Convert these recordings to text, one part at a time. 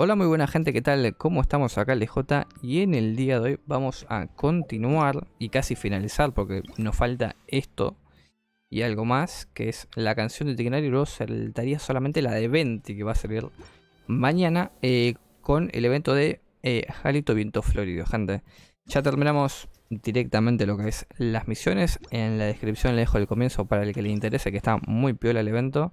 Hola muy buena gente, ¿qué tal? ¿Cómo estamos acá el DJ? Y en el día de hoy vamos a continuar y casi finalizar porque nos falta esto y algo más, que es la canción de Tignario y luego saltaría solamente la de 20 que va a salir mañana eh, con el evento de eh, Jalito Viento Florido, gente. Ya terminamos directamente lo que es las misiones, en la descripción le dejo el comienzo para el que le interese, que está muy piola el evento.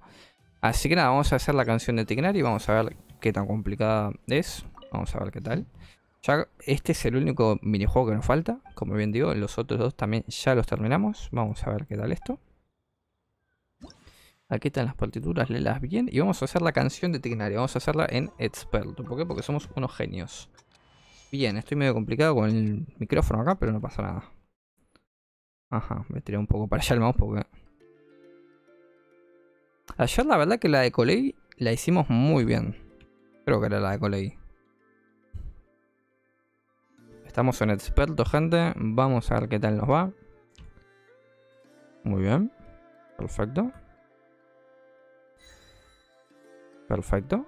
Así que nada, vamos a hacer la canción de Tignario y vamos a ver qué tan complicada es. Vamos a ver qué tal. Ya este es el único minijuego que nos falta. Como bien digo, los otros dos también ya los terminamos. Vamos a ver qué tal esto. Aquí están las partituras, léelas bien. Y vamos a hacer la canción de Tignaria. Vamos a hacerla en experto. ¿Por qué? Porque somos unos genios. Bien, estoy medio complicado con el micrófono acá, pero no pasa nada. Ajá, me tiré un poco para allá el mouse porque... Ayer la verdad que la de Coley la hicimos muy bien. Creo que era la de Coley. Estamos en experto, gente. Vamos a ver qué tal nos va. Muy bien. Perfecto. Perfecto.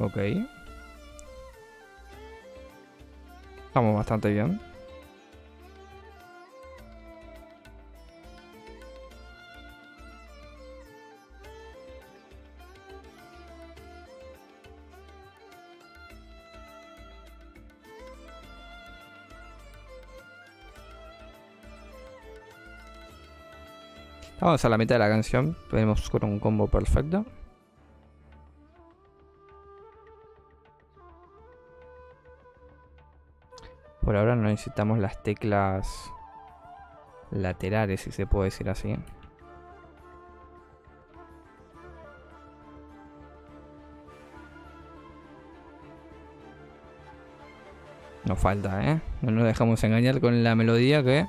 Ok. Estamos bastante bien. Vamos a la mitad de la canción. Tenemos con un combo perfecto. Por ahora no necesitamos las teclas laterales, si se puede decir así. Nos falta, ¿eh? No nos dejamos engañar con la melodía que...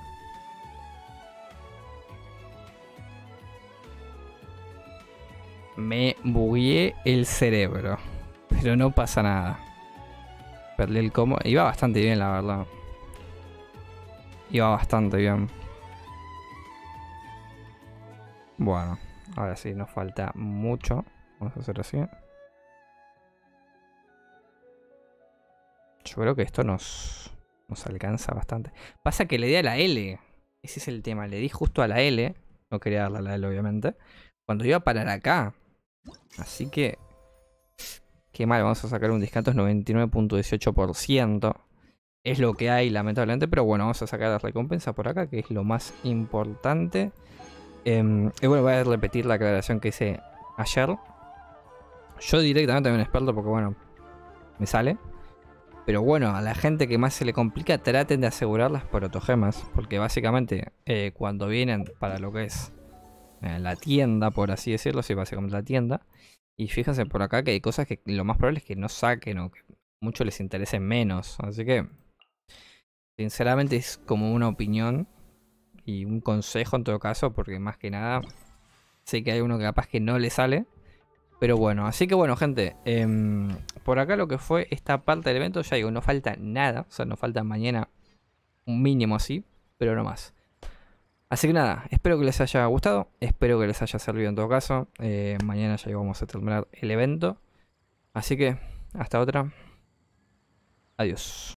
Me bugueé el cerebro. Pero no pasa nada. Perdí el combo. Iba bastante bien, la verdad. Iba bastante bien. Bueno, ahora sí, nos falta mucho. Vamos a hacer así. Yo creo que esto nos, nos alcanza bastante. Pasa que le di a la L. Ese es el tema. Le di justo a la L. No quería darle a la L, obviamente. Cuando iba a parar acá. Así que... Qué mal, vamos a sacar un descanto, es 99.18%. Es lo que hay, lamentablemente, pero bueno, vamos a sacar la recompensa por acá, que es lo más importante. Em, y bueno, voy a repetir la aclaración que hice ayer. Yo directamente soy un experto porque, bueno, me sale. Pero bueno, a la gente que más se le complica, traten de asegurar las protogemas. Porque básicamente, eh, cuando vienen para lo que es la tienda, por así decirlo, sí, básicamente la tienda. Y fíjense por acá que hay cosas que lo más probable es que no saquen o que mucho les interese menos. Así que, sinceramente es como una opinión y un consejo en todo caso, porque más que nada sé que hay uno que capaz que no le sale. Pero bueno, así que bueno, gente, em, por acá lo que fue esta parte del evento, ya digo, no falta nada. O sea, nos falta mañana un mínimo así, pero no más. Así que nada, espero que les haya gustado, espero que les haya servido en todo caso. Eh, mañana ya vamos a terminar el evento. Así que, hasta otra. Adiós.